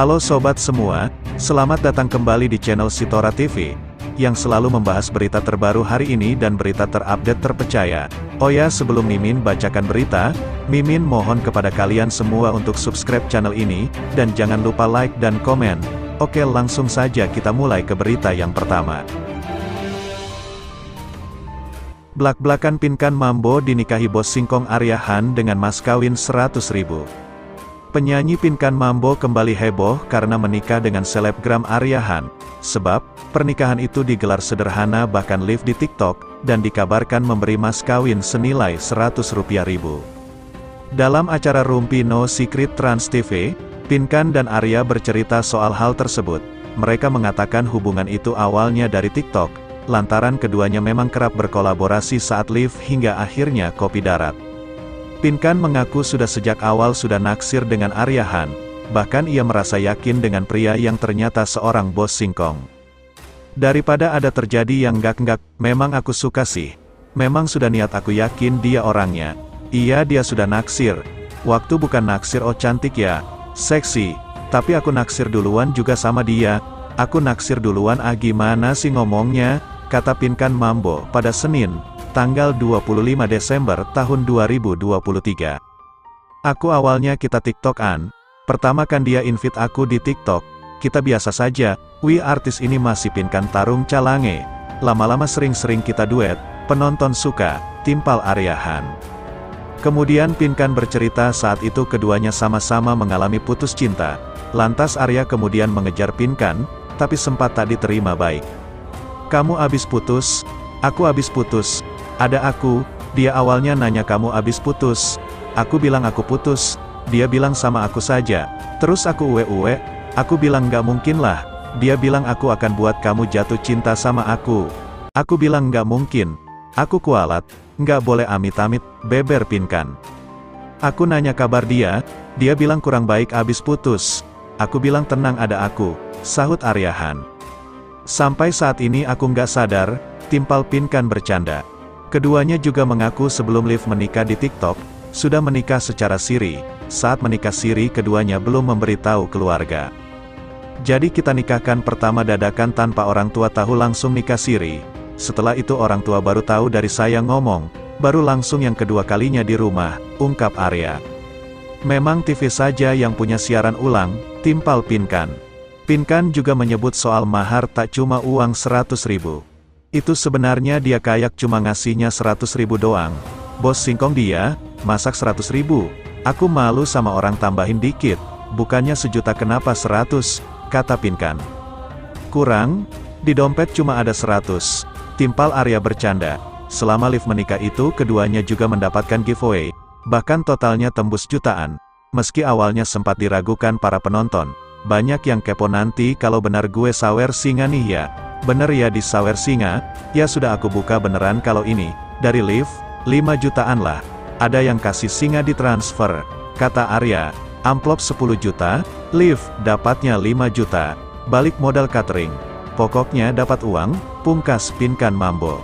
Halo sobat semua, selamat datang kembali di channel Sitora TV, yang selalu membahas berita terbaru hari ini dan berita terupdate terpercaya. Oh ya sebelum Mimin bacakan berita, Mimin mohon kepada kalian semua untuk subscribe channel ini, dan jangan lupa like dan komen. Oke langsung saja kita mulai ke berita yang pertama. Blak-blakan Pinkan Mambo dinikahi bos singkong Arya Han dengan mas kawin 100 ribu. Penyanyi Pinkan Mambo kembali heboh karena menikah dengan selebgram Arya Han. Sebab, pernikahan itu digelar sederhana bahkan live di TikTok, dan dikabarkan memberi mas kawin senilai 100 rupiah ribu. Dalam acara Rumpi No Secret Trans TV, Pinkan dan Arya bercerita soal hal tersebut. Mereka mengatakan hubungan itu awalnya dari TikTok, lantaran keduanya memang kerap berkolaborasi saat live hingga akhirnya kopi darat. Pinkan mengaku sudah sejak awal sudah naksir dengan Aryahan, bahkan ia merasa yakin dengan pria yang ternyata seorang bos singkong. Daripada ada terjadi yang gak-gak, memang aku suka sih. Memang sudah niat aku yakin dia orangnya. Iya dia sudah naksir. Waktu bukan naksir oh cantik ya, seksi. Tapi aku naksir duluan juga sama dia. Aku naksir duluan ah gimana sih ngomongnya, kata Pinkan Mambo pada Senin, tanggal 25 Desember tahun 2023. Aku awalnya kita TikTokan, pertama kan dia invite aku di TikTok, kita biasa saja, wi artis ini masih Pinkan Tarung Calange, lama-lama sering-sering kita duet, penonton suka, timpal Aryahan. Kemudian Pinkan bercerita saat itu keduanya sama-sama mengalami putus cinta, lantas Arya kemudian mengejar Pinkan, tapi sempat tak diterima baik. Kamu abis putus, aku abis putus, ada aku, dia awalnya nanya kamu abis putus, aku bilang aku putus, dia bilang sama aku saja, terus aku uwe-uwe, aku bilang gak mungkin lah, dia bilang aku akan buat kamu jatuh cinta sama aku. Aku bilang gak mungkin, aku kualat, gak boleh amit-amit, beber pinkan. Aku nanya kabar dia, dia bilang kurang baik abis putus, aku bilang tenang ada aku, sahut Aryahan. Sampai saat ini aku nggak sadar, timpal Pinkan bercanda. Keduanya juga mengaku sebelum Liv menikah di TikTok, sudah menikah secara siri. Saat menikah siri keduanya belum memberitahu keluarga. Jadi kita nikahkan pertama dadakan tanpa orang tua tahu langsung nikah siri. Setelah itu orang tua baru tahu dari saya ngomong, baru langsung yang kedua kalinya di rumah, ungkap Arya. Memang TV saja yang punya siaran ulang, timpal Pinkan. Pinkan juga menyebut soal mahar tak cuma uang 100 ribu. Itu sebenarnya dia kayak cuma ngasihnya 100 ribu doang. Bos singkong dia, masak 100 ribu. Aku malu sama orang tambahin dikit. Bukannya sejuta kenapa 100, kata Pinkan. Kurang, di dompet cuma ada 100. Timpal Arya bercanda. Selama live menikah itu keduanya juga mendapatkan giveaway. Bahkan totalnya tembus jutaan. Meski awalnya sempat diragukan para penonton, banyak yang kepo nanti kalau benar gue sawer singa nih ya. Bener ya di sawer singa, ya sudah aku buka beneran kalau ini, dari lift, 5 jutaan lah. Ada yang kasih singa di transfer, kata Arya, amplop 10 juta, lift, dapatnya 5 juta, balik modal catering. Pokoknya dapat uang, pungkas pinkan mambo.